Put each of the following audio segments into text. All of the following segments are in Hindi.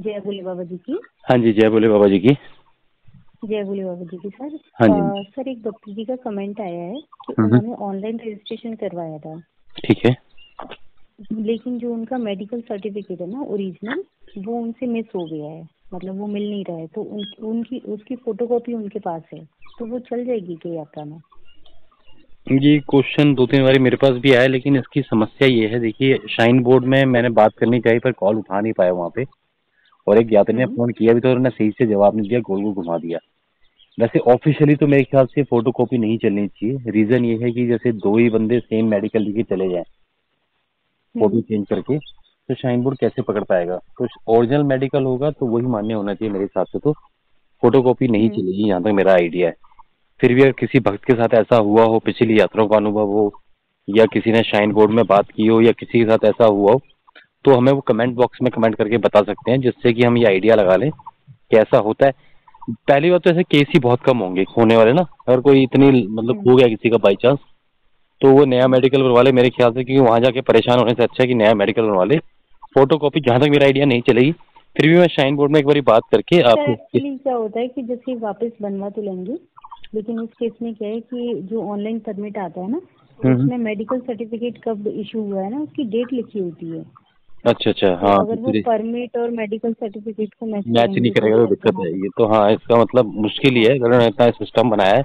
जय भोले बाबा जी की। हाँ जी जय भोले बाबा जी की। जय भोले बाबा जी की सर। हाँ जी। सर एक डॉक्टर जी का कमेंट आया है कि। उन्होंने ऑनलाइन रजिस्ट्रेशन करवाया था। ठीक है। लेकिन जो उनका मेडिकल सर्टिफिकेट है ना ओरिजिनल वो उनसे मिस हो गया है। मतलब वो मिल नहीं रहा है। तो उन, उनकी उसकी फोटोकॉपी उनके पास है। तो वो चल जाएगी क्या यात्रा में? ये क्वेश्चन दो तीन बारी मेरे पास भी आया लेकिन इसकी समस्या ये है। देखिए शाइन बोर्ड में मैंने बात करनी चाहिए पर कॉल उठा नहीं पाया वहाँ पे। और एक यात्री ने हम्म। फ़ोन किया भी तो उन्होंने सही से जवाब नहीं दिया गोल गोल घुमा दिया। वैसे ऑफिशियली तो मेरे ख्याल से फ़ोटो कॉपी नहीं चलनी चाहिए। रीजन ये है कि जैसे दो ही बंदे सेम मेडिकल लेके चले जाएँ फ़ोटो चेंज करके तो शाइन बोर्ड कैसे पकड़ पाएगा? तो ओरिजिनल मेडिकल होगा तो वही मान्य होना चाहिए मेरे हिसाब से तो। फ़ोटो कॉपी नहीं हम्म। चलेगी यहाँ तक मेरा आइडिया है। फिर भी अगर किसी भक्त के साथ ऐसा हुआ हो पिछली यात्राओं का अनुभव हो या किसी ने शाइन बोर्ड में बात की हो या किसी के साथ ऐसा हुआ हो तो हमें वो कमेंट बॉक्स में कमेंट करके बता सकते हैं जिससे कि हम ये आइडिया लगा लें कि ऐसा होता है। पहली बात तो ऐसे केस ही बहुत कम होंगे होने वाले ना। अगर कोई इतनी मतलब हो गया किसी का बाई चांस तो वो नया मेडिकल बनवा ले मेरे ख्याल से क्योंकि वहाँ जाके परेशान होने से अच्छा है कि नया मेडिकल बनवा ले। फ़ोटो कॉपी जहाँ तक मेरा आइडिया नहीं चलेगी। फिर भी मैं शाइन बोर्ड में एक बार बात करके आपको क्या होता है कि जैसे वापस बनवा तो लेंगे लेकिन उस केस में क्या है कि जो ऑनलाइन परमिट आता है ना हम्म। उसमें मेडिकल सर्टिफिकेट कब इशू हुआ है ना उसकी डेट लिखी होती है। अच्छा अच्छा तो हाँ अगर वो परमिट और मेडिकल सर्टिफिकेट को मैच मैच नहीं करेगा तो दिक्कत है। ये तो हाँ इसका मतलब मुश्किल ही है। अगर उन्होंने इतना सिस्टम बनाया है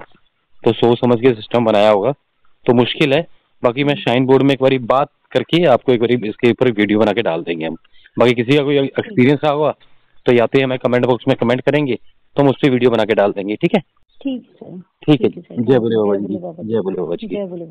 तो सोच समझ के सिस्टम बनाया होगा। तो मुश्किल है। बाकी मैं शाइन बोर्ड में एक बारी बात करके आपको एक बारी इसके ऊपर वीडियो बना के डाल देंगे हम। बाकी किसी का कोई एक्सपीरियंस रहा होगा तो या तो हमें कमेंट बॉक्स में कमेंट करेंगे तो हम उस पर वीडियो बना के डाल देंगे। ठीक है? ठीक है ठीक है जय बोले बाबा जी। जय बोले बाबा जी। जय बोले